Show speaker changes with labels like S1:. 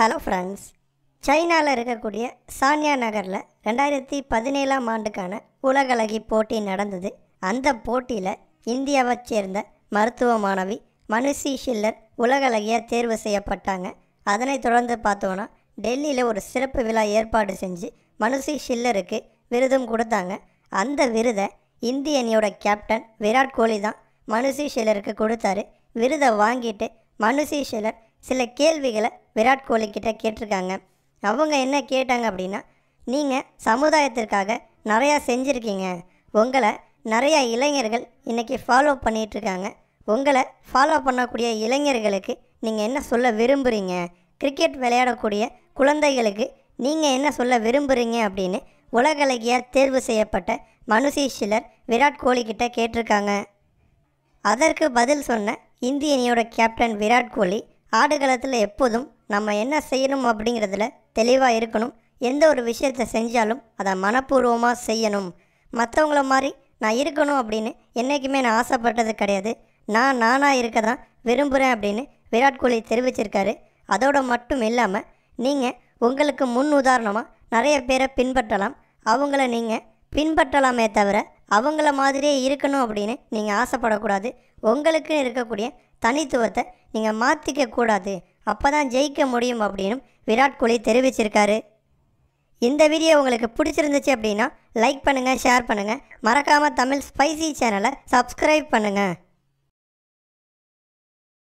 S1: Hello friends சைனாவில் இருக்கக்கூடிய சான்யா நகரில் ரெண்டாயிரத்தி பதினேழாம் ஆண்டுக்கான உலகளகி போட்டி நடந்தது. அந்த போட்டியில் இந்தியாவை சேர்ந்த மருத்துவ மாணவி மனுஷி ஷில்லர் உலகளகியாக தேர்வு செய்யப்பட்டாங்க. அதனைத் தொடர்ந்து பார்த்தோன்னா டெல்லியில் ஒரு சிறப்பு விழா ஏற்பாடு செஞ்சு மனுஷி ஷில்லருக்கு விருதும் கொடுத்தாங்க. அந்த விருதை இந்திய அணியோட கேப்டன் விராட் கோலி தான் மனுஷி ஷில்லருக்கு கொடுத்தாரு. விருதை வாங்கிட்டு மனுஷி ஷில்லர் சில கேள்விகளை விராட் கோலி கிட்ட கேட்டிருக்காங்க. அவங்க என்ன கேட்டாங்க அப்படின்னா நீங்கள் சமுதாயத்திற்காக நிறையா செஞ்சுருக்கீங்க. உங்களை நிறையா இளைஞர்கள் இன்றைக்கி ஃபாலோ பண்ணிகிட்ருக்காங்க உங்களை ஃபாலோ பண்ணக்கூடிய இளைஞர்களுக்கு நீங்கள் என்ன சொல்ல விரும்புகிறீங்க கிரிக்கெட் விளையாடக்கூடிய குழந்தைகளுக்கு நீங்கள் என்ன சொல்ல விரும்புகிறீங்க அப்படின்னு உலகளகியாக தேர்வு செய்யப்பட்ட மனுஷி சிலர் விராட் கோலி கிட்ட கேட்டிருக்காங்க. அதற்கு பதில் சொன்ன இந்திய அணியோட கேப்டன் விராட் கோலி ஆடுகளத்தில் எப்போதும் நம்ம என்ன செய்யணும் அப்படிங்கிறதுல தெளிவாக இருக்கணும். எந்த ஒரு விஷயத்தை செஞ்சாலும் அதை மனப்பூர்வமாக செய்யணும். மற்றவங்கள மாதிரி நான் இருக்கணும் அப்படின்னு என்றைக்குமே நான் ஆசைப்பட்டது கிடையாது. நான் நானாக இருக்க தான் விரும்புகிறேன் அப்படின்னு விராட் கோலி தெரிவிச்சிருக்காரு. அதோட மட்டும் இல்லாமல் நீங்கள் உங்களுக்கு முன் உதாரணமாக நிறைய பேரை பின்பற்றலாம். அவங்கள நீங்கள் பின்பற்றலாமே தவிர அவங்கள மாதிரியே இருக்கணும் அப்படின்னு நீங்கள் ஆசைப்படக்கூடாது. உங்களுக்கு இருக்கக்கூடிய தனித்துவத்தை நீங்கள் மாற்றிக்க கூடாது. அப்போ தான் ஜெயிக்க முடியும் அப்படின்னு விராட் கோலி தெரிவிச்சிருக்காரு. இந்த வீடியோ உங்களுக்கு பிடிச்சிருந்துச்சு அப்படின்னா லைக் பண்ணுங்கள் ஷேர் பண்ணுங்கள் மறக்காமல் தமிழ் ஸ்பைசி சேனலை சப்ஸ்கிரைப் பண்ணுங்கள்